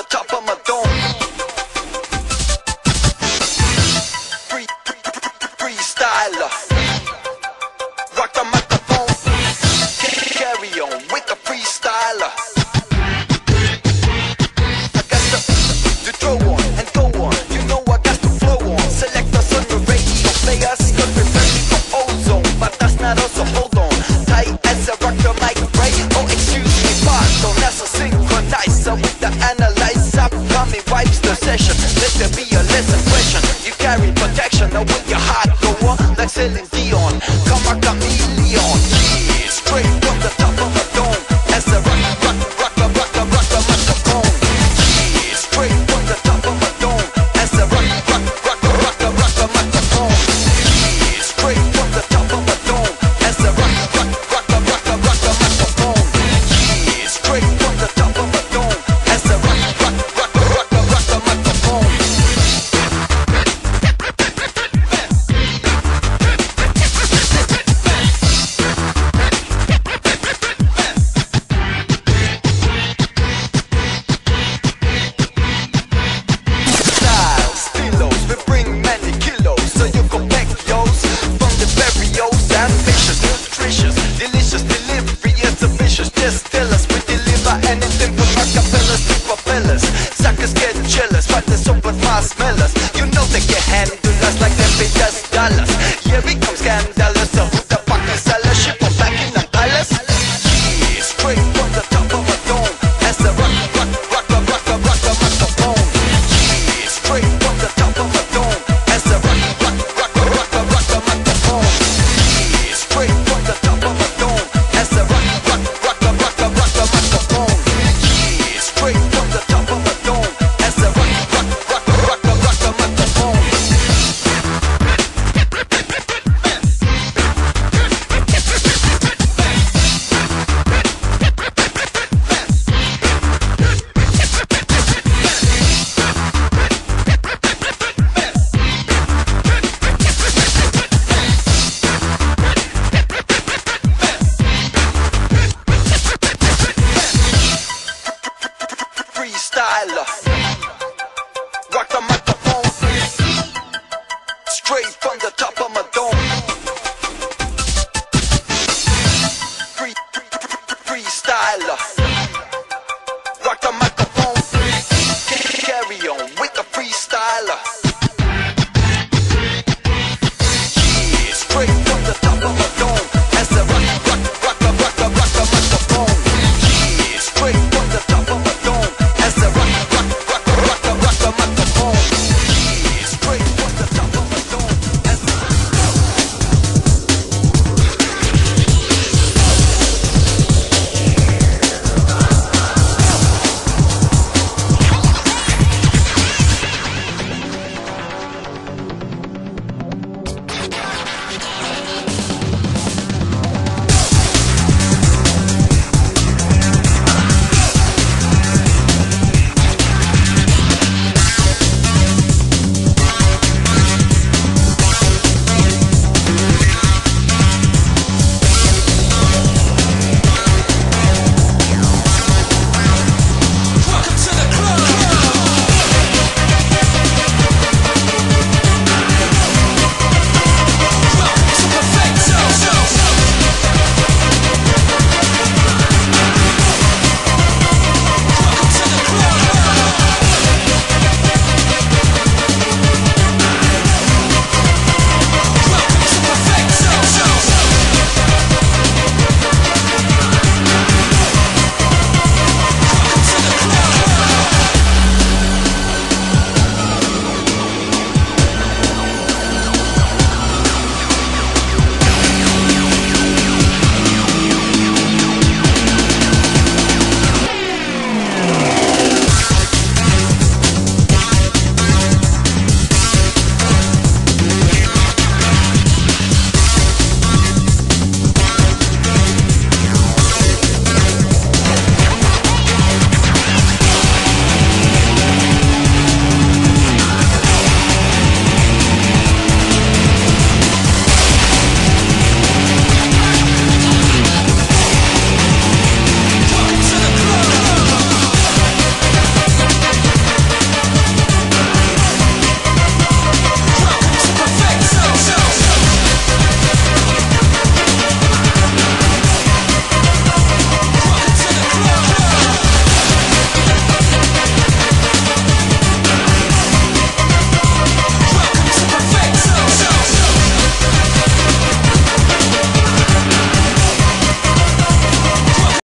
the top of my dome. know when you're hot, go on like Celine Dion. Come back a me. for my dome.